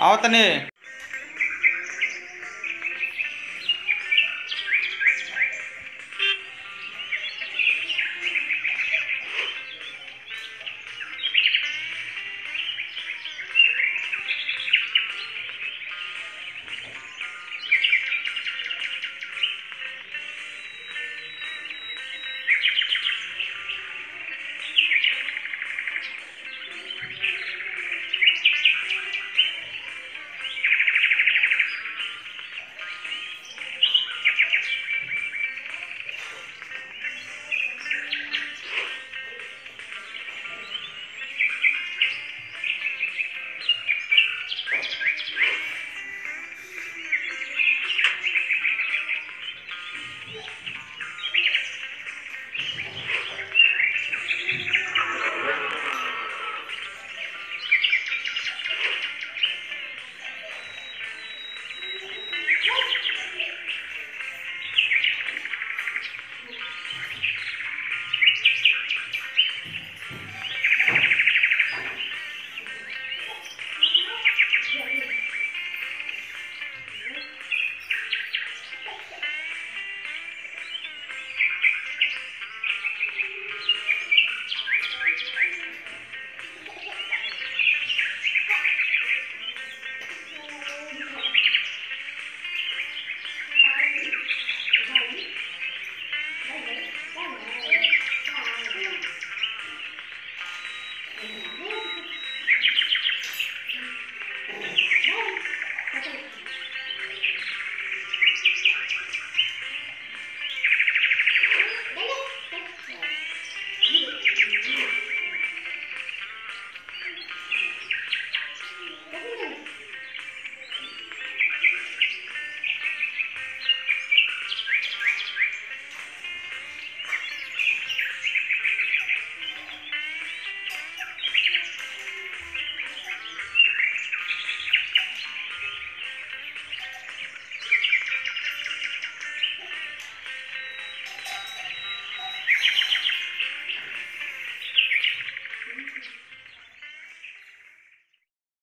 आओ तने।